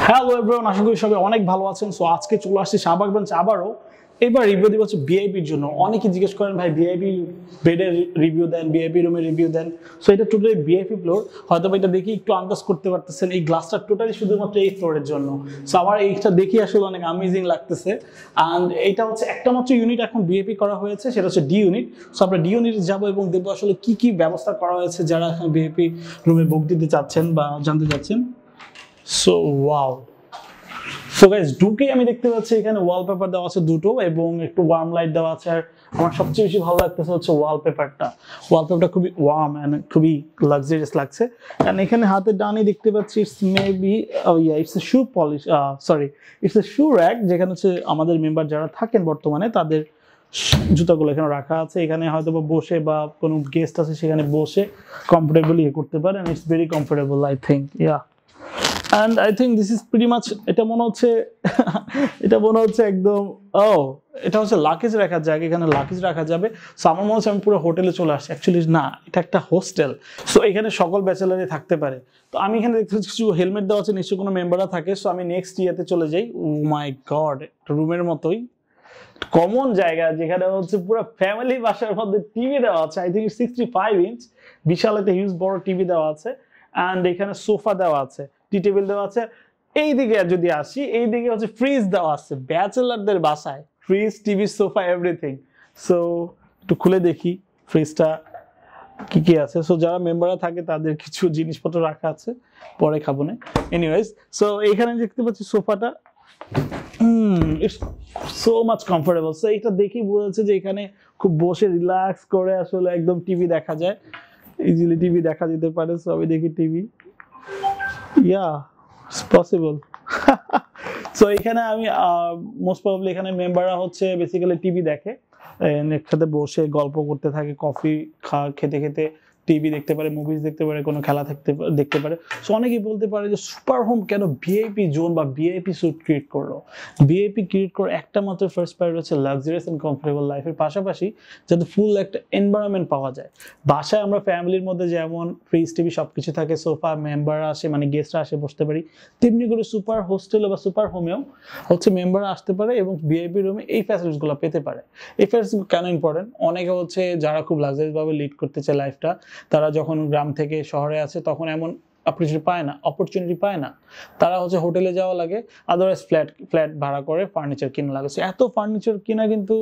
Hello everyone আশা করি সবাই অনেক ভালো আছেন। সো আজকে চলে আসছি শাহবাগ ব্রাঞ্চ আবারও। এবার রিভিউ দিব হচ্ছে বিআইপির জন্য। অনেকে জিজ্ঞেস করেন, ভাই বিআইপি বেডের রিভিউ দেন বিআইপি রুমের রিভিউ দেন? সো এটা টোটালি বিআইপি ফ্লোর হয়তো এটা দেখে একটু আন্দাজ করতে পারতেছেন, এই গ্লাসটা টোটালি শুধুমাত্র এই ফ্লোরের জন্য। সো আমার এইটা দেখে আসলে অনেক অ্যামেজিং লাগতেছে। অ্যান্ড এইটা হচ্ছে একটা মাত্র ইউনিট এখন বিআইপি করা হয়েছে, সেটা হচ্ছে ডি ইউনিট সো আমরা ডি ইউনিট যাব এবং দেখব আসলে কি কি ব্যবস্থা করা হয়েছে যারা এখন বিআইপি রুমে বুক দিতে চাচ্ছেন বা জানতে চাচ্ছেন। সো ওয়াও সো গাইজ ঢুকে আমি দেখতে পাচ্ছি। এখানে ওয়ালপেপার দেওয়া আছে দুটো এবং একটু ওয়ার্ম লাইট দেওয়া আছে। আর আমার সবচেয়ে বেশি ভালো লাগতেছে হচ্ছে ওয়ালপেপারটা ওয়ালপেপারটা খুবই ওয়ার্ম অ্যান্ড খুবই লাক্সারিয়াস লাগছে। অ্যান্ড এখানে হাতের ডানে দেখতে পাচ্ছি it's maybe yeah it's a shoe polish sorry it's a shoe rack যেখানে হচ্ছে আমাদের মেম্বার যারা থাকেন বর্তমানে, তাদের জুতাগুলো এখানে রাখা আছে। এখানে হয়তো বা বসে বা কোনো গেস্ট আছে, সেখানে বসে কমফোর্টেবল ইয়ে করতে পারে and it's very comfortable I think yeah and I think this is pretty much এটা মনে হচ্ছে, এটা মনে হচ্ছে একদম ও এটা হচ্ছে লাকেজ রাখার জায়গা, এখানে লাকেজ রাখা যাবে। সো আমার মনে হচ্ছে আমি পুরো হোটেলে চলে আসছি। অ্যাকচুয়ালি না, এটা একটা হোস্টেল সো এখানে সকল ব্যাচেলারই থাকতে পারে। তো আমি এখানে দেখতে কিছু হেলমেট দেওয়া আছে, নিশ্চয়ই কোনো মেম্বাররা থাকে। সো আমি নেক্সট ইয়াতে চলে যাই। ও মাই গড রুমের মতোই। কমন জায়গা, যেখানে হচ্ছে পুরো ফ্যামিলি বাসার মধ্যে টিভি দেওয়া আছে। I think sixty five inch বিশাল একটা হিউজ বড় টিভি দেওয়া আছে। অ্যান্ড এখানে সোফা দেওয়া আছে। টি টেবিল দেওয়া আছে। এই দিকে যদি আসি এই দিকে হচ্ছে ফ্রিজ দেওয়া আছে। ব্যাচেলারদের বাসায় fridge TV sofa everything so একটু খুলে দেখি ফ্রিজটা কি কি আছে। সো যারা মেম্বাররা থাকে, তাদের কিছু জিনিসপত্র রাখা আছে। পরে খাব না। এনিওয়েজ সো এইখানে দেখতে পাচ্ছি সোফাটা সো মাচ কমফোর্টেবল সো এটা দেখেই বোঝা যাচ্ছে যে এখানে খুব বসে রিল্যাক্স করে আসলে একদম টিভি দেখা যায়। ইজিলি টিভি দেখা যেতে পারে সো আমি দেখি টিভি ইয়া পসিবল সো এখানে আমি মোস্ট প্রবলি এখানে মেম্বাররা হচ্ছে বেসিক্যালি টিভি দেখে একসাথে বসে গল্প করতে থাকে কফি খা, খেতে খেতে টিভি দেখতে পারে মুভিজ দেখতে পারে, কোনো খেলা থাকতে দেখতে পারে। সো অনেকেই বলতে পারে যে সুপার হোম কেন ভিআইপি জোন বা ভিআইপি স্যুট ক্রিয়েট করল? ভিআইপি ক্রিয়েট করে একটা মাত্র ফার্স্ট প্রায়োরিটি হচ্ছে লাক্সারিয়াস অ্যান্ড কমফোর্টেবল লাইফের পাশাপাশি যাতে ফুল একটা এনভায়রনমেন্ট পাওয়া যায়। বাসায় আমরা ফ্যামিলির মধ্যে যেমন ফ্রিজ টিভি সব কিছু থাকে সোফা মেম্বার আসে মানে গেস্টরা আসে, বসতে পারি। তেমনি করে সুপার হোস্টেলে বা সুপার হোমেও হচ্ছে মেম্বাররা আসতে পারে এবং ভিআইপি রুমে এই ফ্যাসিলিটিসগুলো পেতে পারে। এই ফ্যাসিলিটি কেন ইম্পর্টেন্ট অনেকে হচ্ছে যারা খুব লাক্সারিয়াসভাবে লিড করতে চায় লাইফটা তারা যখন গ্রাম থেকে শহরে আছে তখন এমন অপরচুনিটি পায় না অপরচুনিটি পায় না। তারা হচ্ছে হোটেলে যাওয়া লাগে আদারওয়াইজ ফ্ল্যাট ফ্ল্যাট ভাড়া করে ফার্নিচার কিনা লাগে। এত ফার্নিচার কিনা কিন্তু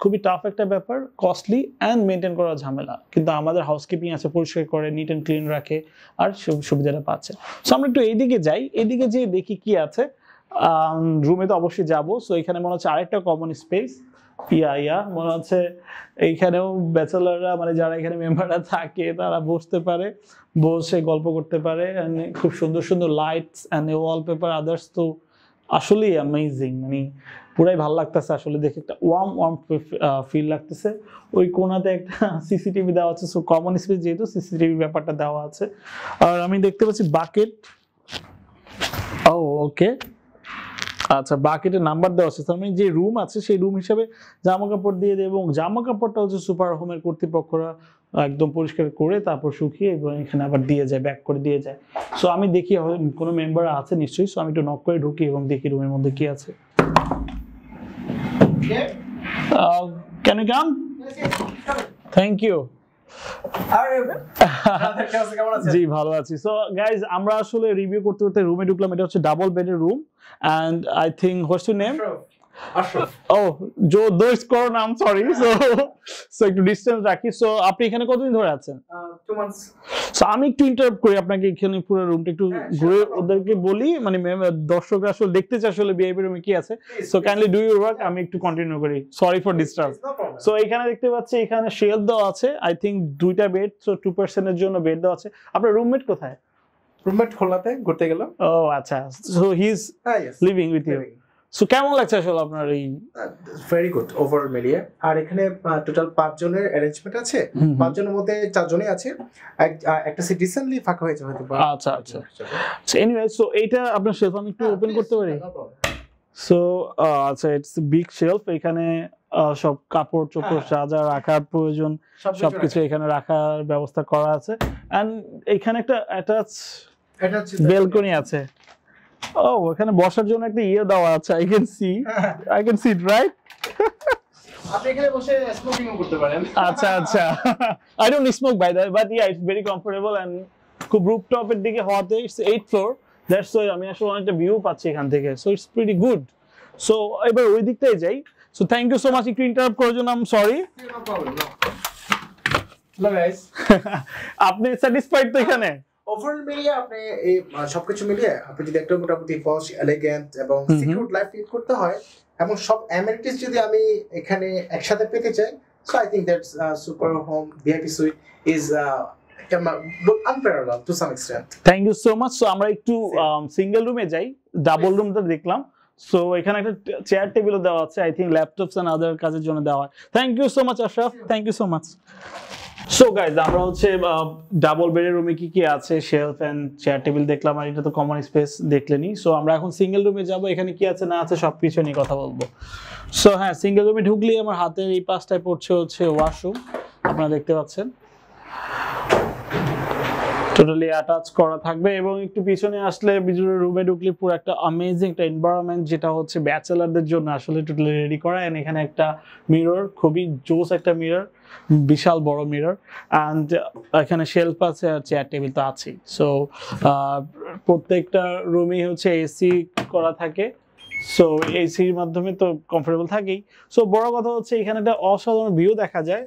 খুবই টাফ একটা ব্যাপার কস্টলি অ্যান্ড মেনটেন করা ঝামেলা। কিন্তু আমাদের হাউসকিপিং আছে, পরিষ্কার করে নিট অ্যান্ড ক্লিন রাখে, আর সুবিধাটা পাচ্ছে। সো আমরা একটু এইদিকে যাই এদিকে যেয়ে দেখি কি আছে। রুমে তো অবশ্যই যাব। সো এখানে মনে হচ্ছে আরেকটা কমন স্পেস ইয়া ইয়া মনে হচ্ছে এইখানেও ব্যাচেলাররা মানে যারা এখানে মেম্বাররা থাকে, তারা বসতে পারে, বসে গল্প করতে পারে খুব সুন্দর সুন্দর লাইটস অ্যান্ড ওয়ালপেপার আদার্স তো আসলেই অ্যামেজিং মানে পুরাই ভালো লাগতেছে আসলে দেখে, একটা ওয়ার্ম ওয়ার্ম ফিল লাগতেছে। ওই কোনাতে একটা সিসিটিভি দেওয়া আছে সো কমন স্পেস যেহেতু সিসিটিভি ব্যাপারটা দেওয়া আছে। আর আমি দেখতে পাচ্ছি বাকেট ও ওকে আচ্ছা বাকেটের নাম্বার দেওয়া আছে। তার মানে যে রুম আছে সেই রুম হিসাবে জামা কাপড় দিয়ে দেয় এবং জামা কাপড়টা হচ্ছে সুপার হোমের কর্তৃপক্ষরা একদম পরিষ্কার করে তারপর শুকিয়ে এবং এখানে আবার দিয়ে যায় ব্যাক করে দিয়ে যায়। সো আমি দেখি কোনো মেম্বার আছে নিশ্চয়ই। সো আমি একটু নক করে ঢুকি এবং দেখি রুমের মধ্যে কি আছে। Can you come thank you ji ভালো আছি। সো গাইজ আমরা আসলে রিভিউ করতে করতে রুমে ঢুকলাম। এটা হচ্ছে ডাবল বেডের room and I think what's your name oh জো দোস্ত করো নাম সরি সো সো একটু ডিস্টেন্স রাখি। সো আপনি এখানে কতদিন ধরে আছেন? সো আমি একটু ইন্টারাপ্ট করি আপনাকে এখানে পুরো রুমটা একটু ঘুরে ওদেরকে বলি। মানে দর্শকরা আসলে দেখতে চায় আসলে বিআইপি রুমে কি আছে। So kindly do your work আমি একটু কন্টিনিউ করি। সরি ফর ডিস্টার্ব সো এখানে দেখতে পাচ্ছি এখানে শেলফ দেওয়া আছে। আই দুইটা বেড সো টু পার্সেন্টের জন্য বেড দেওয়া আছে। আপনার রুমমেট কোথায়? রুমমেট খুলনাতে ঘুরতে গেল ও আচ্ছা। So he is living with you so কেমন লাগছে আসলে আপনার এই ভেরি গুড ওভারঅল মিলিয়ে আর এখানে টোটাল পাঁচ জনের অ্যারেঞ্জমেন্ট আছে। পাঁচ জনের মধ্যে চারজনই আছে। একটা সিট রিসেন্টলি ফাঁকা হয়েছে হয়তো আচ্ছা আচ্ছা। এনিওয়ে সো এইটা আপনার শেলফ আমি একটু ওপেন করতে পারি? সো আচ্ছা ইটস বিগ শেলফ এখানে সব কাপড় চোপড় হ্যাঁ। যা যা রাখার প্রয়োজন সবকিছু এখানে রাখার ব্যবস্থা করা আছে। এন্ড এখানে একটা অ্যাটাচ হচ্ছে বেলকনি আছে। ও এখানে বসার জন্য একটা ইয়ে দেওয়া আছে I can see I can see right আপনি এখানে বসে স্মোকিং করতে পারেন। আচ্ছা আচ্ছা। I don't smoke by the but yeah it's very comfortable and খুব রুফটপের দিকে হওয়াতে it's eight floor that's why আমি আসলে অনেকটা ভিউ পাচ্ছি এখান থেকে so it's pretty good so এবার ওই দিকটাই যাই। So thank you so much একটু ইন্টারাপ্ট করার জন্য আম সরি আপনি স্যাটিসফাইড তো এখানে? ওভারঅল মিলিয়ে আপনি এই সবকিছু মিলিয়ে আপনি যদি একটা মোটামুটি পশ এলিগেন্ট এবং। সিকিউর লাইফ লিড করতে হয় এবং সব অ্যামেনিটিস যদি আমি এখানে একসাথে পেতে চাই so I think that's super home VIP suite is thank you so much so আমরা একটু সিঙ্গেল রুমে যাই ডাবল রুমটা দেখলাম। সো এখানে একটা চেয়ার টেবিলও দেওয়া আছে I think laptops and other কাজের জন্য দেওয়া হয়। Thank you so much Ashraf thank you so much so guys আমরা হচ্ছে ডাবল বেডের রুমে কি কি আছে? শেলফ অ্যান্ড চেয়ার টেবিল দেখলাম, আর এটা তো কমন স্পেস দেখলেনি সো আমরা এখন সিঙ্গেল রুমে যাব, এখানে কি আছে না আছে সব কিছু নিয়ে কথা বলব। সো হ্যাঁ সিঙ্গেল রুমে ঢুকলেই আমার হাতের এই পাশটায় পড়ছে হচ্ছে ওয়াশরুম আপনারা দেখতে পাচ্ছেন। টোটালি অ্যাটাচ করা থাকবে এবং একটু পিছনে আসলে বিজুরের রুমে ঢুকলে পুরো একটা অ্যামেজিং একটা এনভায়রনমেন্ট যেটা হচ্ছে ব্যাচেলারদের জন্য আসলে টোটালি রেডি করা। এন্ড এখানে একটা মিরর খুবই জোস একটা মিরর বিশাল বড় মিরর অ্যান্ড এখানে শেলফ আছে আর চেয়ার টেবিল তো আছেই। সো প্রত্যেকটা রুমই হচ্ছে এসি করা থাকে। সো এসির মাধ্যমে তো কমফোর্টেবল থাকেই। সো বড় কথা হচ্ছে এখানে একটা অসাধারণ ভিউ দেখা যায়।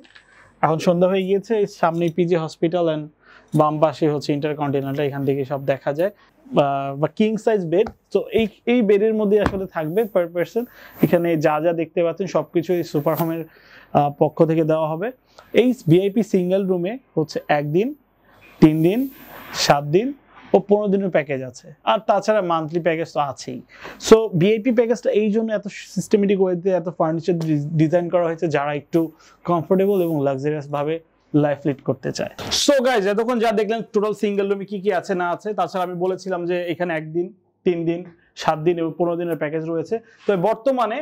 এখন সন্ধ্যা হয়ে গিয়েছে সামনে পিজি হসপিটাল অ্যান্ড বাম পাশে হচ্ছে ইন্টারকন্টিনেন্টাল এখান থেকে সব দেখা যায়। বা- কিং সাইজ বেড তো এই এই বেডের মধ্যে আসলে থাকবে পার পার্সন এখানে যা যা দেখতে পাচ্ছেন সব কিছু এই সুপার হোমের পক্ষ থেকে দেওয়া হবে। এই ভিআইপি সিঙ্গেল রুমে হচ্ছে একদিন, তিন দিন, সাত দিন ও পনেরো দিনের প্যাকেজ আছে। আর তাছাড়া মান্থলি প্যাকেজ তো আছেই। সো ভিআইপি প্যাকেজটা এই জন্য এত সিস্টেমেটিক ওয়েতে এত ফার্নিচার ডিজাইন করা হয়েছে যারা একটু কমফোর্টেবল এবং লাক্সারিয়াস ভাবে লাইফ লিড করতে চায়। সো গাইজ এতক্ষণ যা দেখলেন টোটাল সিঙ্গেল রুমে কি কি আছে, না আছে, তাছাড়া আমি বলেছিলাম যে এখানে একদিন তিন দিন সাত দিন এবং পনেরো দিনের প্যাকেজ রয়েছে। তো বর্তমানে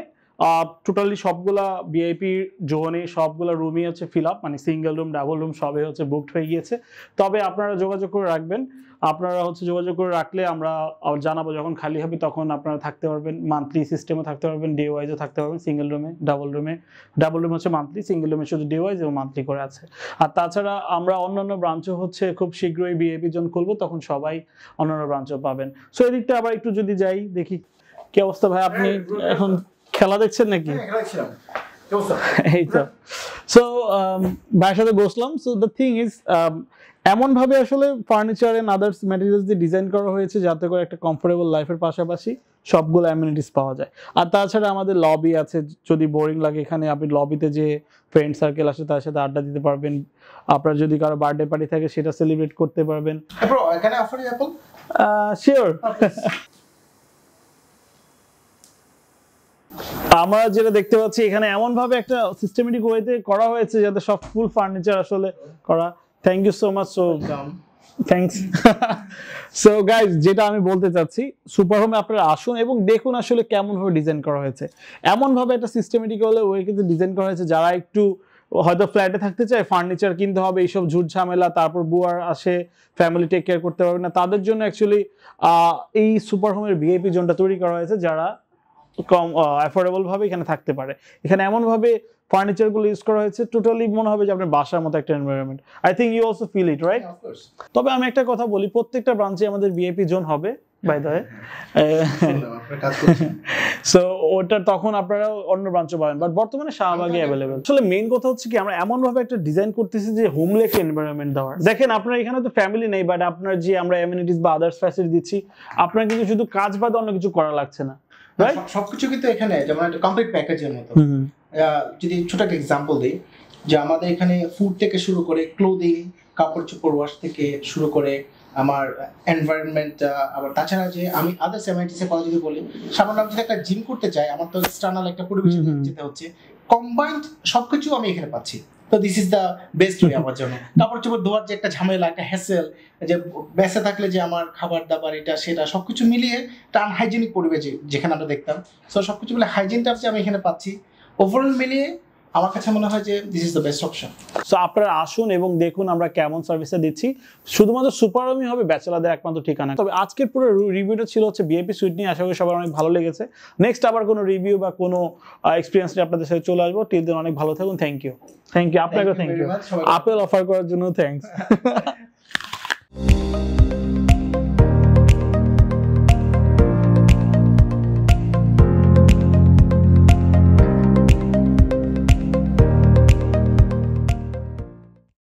টোটালি সবগুলা ভিআইপি জোনে সবগুলা রুমই হচ্ছে ফিল আপ মানে সিঙ্গেল রুম ডাবল রুম সবই হচ্ছে বুকড হয়ে গিয়েছে। তবে আপনারা যোগাযোগ করে রাখবেন আপনারা হচ্ছে যোগাযোগ করে রাখলে আমরা জানাব যখন খালি হবে তখন আপনারা থাকতে পারবেন মান্থলি সিস্টেমে থাকতে পারবেন ডে ওয়াইজও থাকতে পারবেন সিঙ্গেল রুমে ডাবল রুমে ডাবল রুম হচ্ছে মান্থলি সিঙ্গেল রুমে শুধু ডে ওয়াইজ এবং মান্থলি করে আছে। আর তাছাড়া আমরা অন্যান্য ব্রাঞ্চও হচ্ছে খুব শীঘ্রই বিএপি জন খুলবো, তখন সবাই অন্যান্য ব্রাঞ্চও পাবেন। সো এদিকটা আবার একটু যদি যাই, দেখি কি অবস্থা ভাই আপনি এখন খেলা দেখছেন নাকি? এই তো। সো ভাইয়ের সাথে বসলাম। সো দ্য থিং ইজ এমন ভাবে আসলে ফার্নিচার এন্ড আদার্স ম্যাটেরিয়ালস দিয়ে ডিজাইন করা হয়েছে যাতে করে একটা কমফোর্টেবল লাইফের পাশাপাশি সবগুলো অ্যামিনিটিস পাওয়া যায়। আর তাছাড়া আমাদের লবি আছে। যদি বোরিং লাগে এখানে আপনি লবিতে যে ফ্রেন্ড সার্কেল আসে তার সাথে আড্ডা দিতে পারবেন। আপনার যদি কারও বার্থডে পার্টি থাকে সেটা সেলিব্রেট করতে পারবেন। এখানে অফার অ্যাপল শিওর আমরা যেটা দেখতে পাচ্ছি এখানে এমন ভাবে একটা সিস্টেমেটিক ওয়েতে করা হয়েছে যাতে সব ফুল ফার্নিচার আসলে করা। Thank you so much so thanks so guys যেটা আমি বলতে চাচ্ছি সুপার হোমে আপনারা আসুন এবং দেখুন আসলে কেমন ভাবে ডিজাইন করা হয়েছে। এমন ভাবে একটা সিস্টেমেটিক হলে ওয়ে কিন্তু ডিজাইন করা হয়েছে যারা একটু হয়তো ফ্ল্যাটে থাকতে চায় ফার্নিচার কিনতে হবে এইসব ঝুট ঝামেলা তারপর বুয়ার আসে ফ্যামিলি টেক কেয়ার করতে পারবে না তাদের জন্য অ্যাকচুয়ালি এই সুপার হোমের ভিআইপি জোনটা তৈরি করা হয়েছে যারা কম অ্যাফোর্ডেবল ভাবে এখানে থাকতে পারে। এখানে এমন ভাবে ফার্নিচারগুলো ইউজ করা হয়েছে টোটালি মনে হবে যে আপনার বাসার মতো একটা environment I think you also feel it right তবে আমি একটা কথা বলি প্রত্যেকটা ব্রাঞ্চে আমাদের ভিআইপি জোন হবে বাই দ্য সো ওটা তখন আপনারা অন্য ব্রাঞ্চে পাবেন বাট বর্তমানে শাহবাগে অ্যাভেলেবেল আসলে মেইন কথা হচ্ছে কি আমরা এমন ভাবে একটা ডিজাইন করতেছি যে হোমলে একটা এনভায়রনমেন্ট দেওয়ার। দেখেন আপনার এখানে তো ফ্যামিলি নেই বাট আপনার যে আমরা অ্যামিনিটিস বা আদার্স ফ্যাসিলিটি দিচ্ছি আপনার কিন্তু শুধু কাজ বাদ অন্য কিছু করা লাগছে না। সবকিছু কিন্তু এখানে যেমন একটা কমপ্লিট প্যাকেজের মতো। যদি ছোট একটা এক্সাম্পল দিই যে আমাদের এখানে ফুড থেকে শুরু করে ক্লোদিং কাপড় চোপড় ওয়াশ থেকে শুরু করে আমার এনভায়রনমেন্ট আবার তাছাড়া যে আমি আদার্স এর কথা যদি বলি সামান্য আমি যদি একটা জিম করতে চাই আমার তো এক্সটার্নাল একটা পরিবেশে। যেতে হচ্ছে। কম্বাইন্ড সবকিছু আমি এখানে পাচ্ছি। তো this is the best way আমার জন্য। তারপর হচ্ছে ধোয়ার যে একটা ঝামেলা একটা হ্যাসেল যে বেঁচে থাকলে যে আমার খাবার দাবার এটা সেটা সবকিছু মিলিয়ে একটা আনহাইজেনিক পরিবেশ যেখানে আমরা দেখতাম। সো সবকিছু মিলে হাইজিনটা যে আমি এখানে পাচ্ছি। ওভারঅল মিলিয়ে আমার কাছে মনে হয় যে this is the best option so আপনারা আসুন এবং দেখুন আমরা কেমন সার্ভিসে দিচ্ছি। শুধুমাত্র সুপার রুমই হবে ব্যাচেলারদের একমাত্র ঠিকানা। তবে আজকের পুরো রিভিউটা ছিল হচ্ছে বিএপি সুইট নিয়ে। আশা করি সবার অনেক ভালো লেগেছে। নেক্সট আবার কোনো রিভিউ বা কোনো এক্সপিরিয়েন্স নিয়ে আপনাদের সাথে চলে আসব। টিল দিন অনেক ভালো থাকুন। থ্যাংক ইউ থ্যাংক ইউ আপনাকে থ্যাংক ইউ আপেল অফার করার জন্য থ্যাংকস